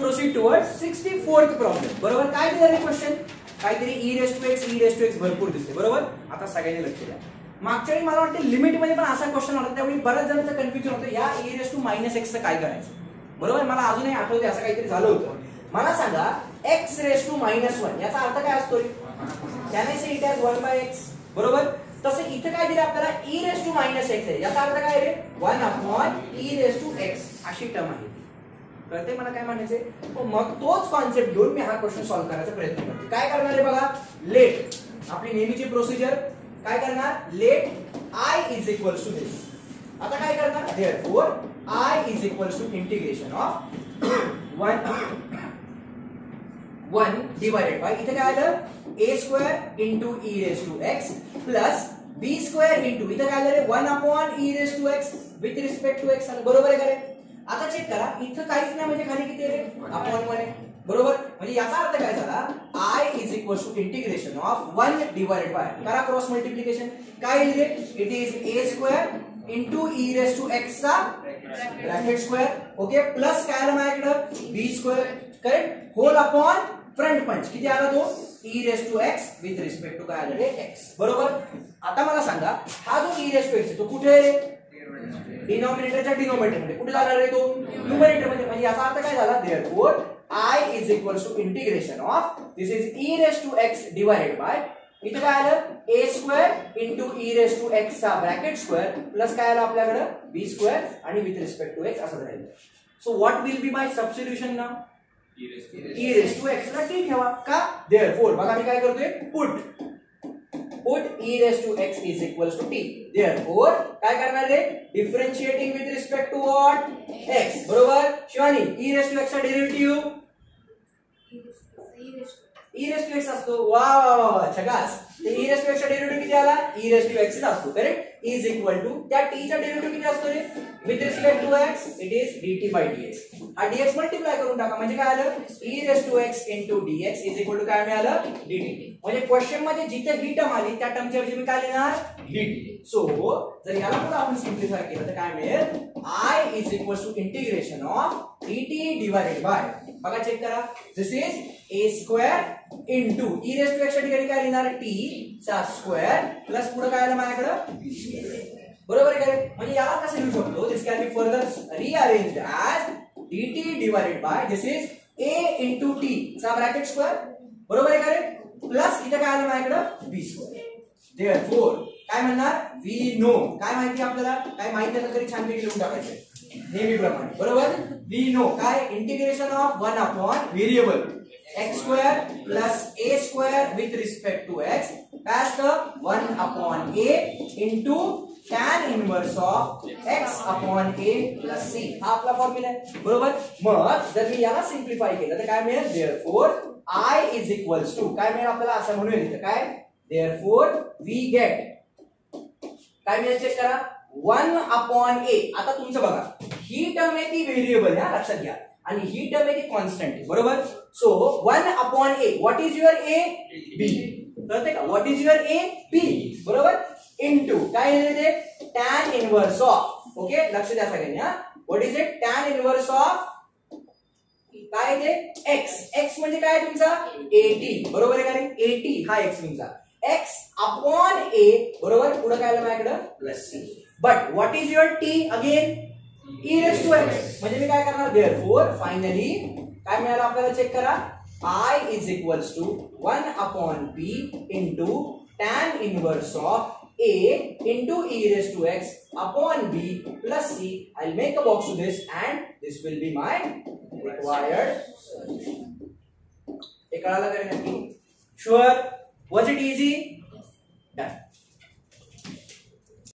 Proceed toward sixty fourth problem बरोबर? काय दिलं क्वेश्चन काहीतरी e raise to x e raise to x भरपूर दिसते बरोबर? आता सगळ्यांनी लक्ष द्या. मागच्या वेळी मला वाटतं लिमिटमध्ये पण असा क्वेश्चन होता त्यावेळी बऱ्याच जणांचं कन्फ्युजन होतं या ई रेस टू मायनस एक्सचं काय करायचं? बरोबर? मला अजूनही आठवते असं काहीतरी झालं होतं. मला सांगा x raise to minus one याचा अर्थ काय असतो त्याने say it one by x बरोबर? तसं इथं काय दिलं आपल्याला? E raise to minus x आहे. याचा अर्थ काय रे? One upon e raise to x अशी टर्म आहे. कळते मला काय म्हणायचे हो, मग तोच कॉन्सेप्ट घेऊन मी हा क्वेश्चन सॉल्व्ह करायचा प्रयत्न करते. काय करणार आहे बघा? लेट आपली नेहमीची प्रोसिजर काय करणार? Let I is equal to this आता काय करणार? Therefore I is equal to integration of one one divided by इथे काय आलं? A square into e raise to x plus b square into इथे काय आलं रे? One upon e raise to x with respect to x बरोबर आहे का रे? आता चेक करा. इथं काहीच नाही म्हणजे खाली किती रे अपॉन वन आहे. बरोबर? म्हणजे याचा अर्थ काय झाला? I is equal to integration of one divided by करा क्रॉस मल्टिप्लिकेशन काय लिहिले? It is a square into e raise to x चा ब्रॅकेट स्क्वेअर ओके प्लस काय आलं माझ्याकडं? B square correct whole upon front पंच किती आला तो? E raise to x with respect to काय आलं? रे एक्स बरोबर? आता मला सांगा हा जो ई रेस टू एक्स तो कुठे आहे? डिनॉमिनेटरच्या डिनॉमिनेटरमध्ये कुठे जाणार आहे तो? न्यूमरेटरमध्ये म्हणजे याचा अर्थ काय झाला? Therefore I is equal to integration of this is e raise to x divided by इथे काय आलं? A square into e raise to x चा ब्रॅकेट स्क्वेअर प्लस काय आलं आपल्याकडे? बी स्क्वेअर आणि विथ रिस्पेक्ट टू एक्स असं राहील so what will be my substitution ना ई रेस टू एक्स ला टी ठेवा. का? देअरफॉर बघा मी काय करतोय. Put put e raised to x is equals to t therefore काय करणार रे differentiating with respect to what x बरोबर Shivani e raised to x चा derivative e raised to x असतो वा वा वा वा छगास ते e raised to x चा डेरिव्हेटिव्ह किती आला e raised to x असतो करेक्ट इज इक्वल टू त्या टीचा चा डेरिव्हेटिव्ह किती असतो रे? With respect to x it is dt by dx. हा dx मल्टिप्लाय करून टाका. म्हणजे काय आलं? इएस to x into d x is equal to काय मिळालं? dt. म्हणजे क्वेश्चनमध्ये जिथे ही टर्म आली त्या टर्मच्या ऐवजी मी काय लिहिणार? dt. सो जर याला पण आपण सिम्प्लिफाय केलं तर काय मिळेल? I is equal to integration of dt divided by बघा चेक करा. This is a square into e raise to x ठिकाणी काय लिहिणार? टी चा स्क्वेअर प्लस पुढे काय आलं माझ्याकडे? बरोबर आहे म्हणजे याला कसं लिहू शकतो? This can be further rearranged as dt divided by this is a into t चा ब्रॅकेट स्क्वेअर बरोबर आहे का रे? प्लस इथं काय आलं माझ्याकडे? बी स्क्वेअर देअरफॉर काय म्हणणार? वी नो काय माहिती आपल्याला? काय माहिती असेल तरी छान लिहून टाकायचं. नेहमीप्रमाणे. बरोबर? वी नो काय? Integration of one upon variable x square plus a square with respect to x काय असतं one upon a into tan inverse of x upon a plus c हा आपला फॉर्म्युला आहे. बरोबर? मग जर मी याला सिम्प्लिफाय केलं तर काय मिळेल? Therefore I is equals to काय मिळेल आपल्याला? असं म्हणून इथं. काय? देअरफोर वी गेट काय मिळेल चेक करा? वन अपॉन ए आता तुमचं बघा. ही टर्म आहे ती व्हेरिएबल आहे हा, लक्षात घ्या. आणि ही टर्म आहे ती कॉन्स्टंट आहे. बरोबर? So one upon a what is your a b कळते का? What is your a b बरोबर? इंटू काय लिहिले टॅन इनवर्स ऑफ ओके लक्ष द्या सगळ्यांनी हा. What is it tan inverse of काय ते? एक्स एक्स म्हणजे काय तुमचा? एटी बरोबर आहे का रे एटी हा एक्स तुमचा. एक्स अपॉन ए बरोबर? पुढे काय आलं माझ्याकडं? Plus c but what is your t again e raise to x म्हणजे मी काय करणार? देअर फोर फायनली काय मिळालं आपल्याला? चेक करा. I is equals to one upon b into tan inverse of a into e raised to x upon b plus c. I'll make a box to this and this will be my required solution. हे कळालं का रे